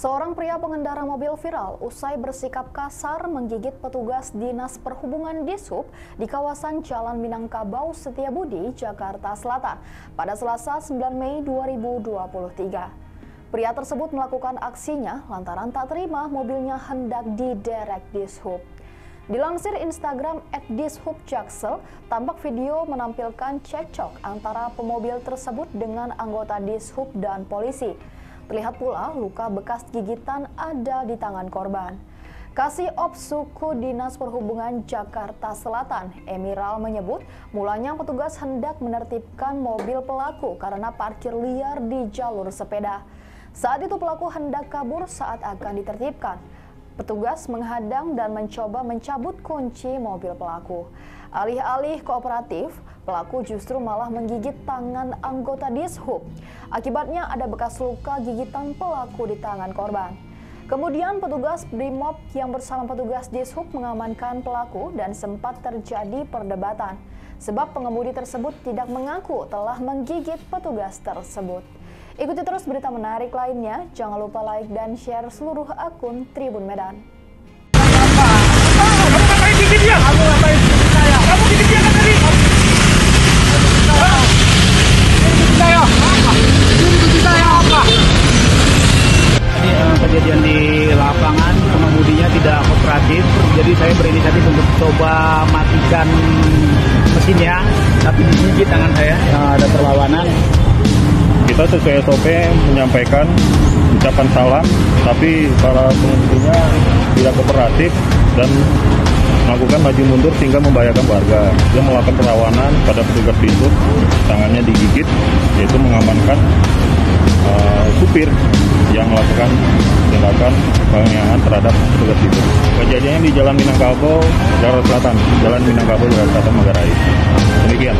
Seorang pria pengendara mobil viral usai bersikap kasar menggigit petugas Dinas Perhubungan Dishub di kawasan Jalan Minangkabau Setiabudi, Jakarta Selatan pada Selasa 9 Mei 2023. Pria tersebut melakukan aksinya lantaran tak terima mobilnya hendak diderek Dishub. Dilansir Instagram @dishubjaksel, tampak video menampilkan cekcok antara pemobil tersebut dengan anggota Dishub dan polisi. Terlihat pula luka bekas gigitan ada di tangan korban. Kasih Ops Suku Dinas Perhubungan Jakarta Selatan, Emiral menyebut mulanya petugas hendak menertibkan mobil pelaku karena parkir liar di jalur sepeda. Saat itu pelaku hendak kabur saat akan ditertibkan. Petugas menghadang dan mencoba mencabut kunci mobil pelaku. Alih-alih kooperatif, pelaku justru malah menggigit tangan anggota dishub. Akibatnya ada bekas luka gigitan pelaku di tangan korban. Kemudian petugas BRIMOB yang bersama petugas dishub mengamankan pelaku dan sempat terjadi perdebatan. Sebab pengemudi tersebut tidak mengaku telah menggigit petugas tersebut. Ikuti terus berita menarik lainnya, jangan lupa like dan share seluruh akun Tribun Medan. kejadian di lapangan pengemudinya tidak kooperatif. Jadi saya berinisiatif untuk coba matikan mesinnya tapi digigit tangan saya. Ada perlawanan kita sesuai SOP menyampaikan ucapan salam tapi para pengemudinya tidak kooperatif dan melakukan maju mundur sehingga membahayakan warga. Dia melakukan perlawanan pada petugas pintu, tangannya digigit, yaitu mengamankan uh, supir yang melakukan tindakan penganiayaan terhadap petugas itu. Kejadiannya di Jalan Minangkabau, Jakarta Selatan, Jalan Minangkabau, Jakarta Selatan, Manggarai. Demikian.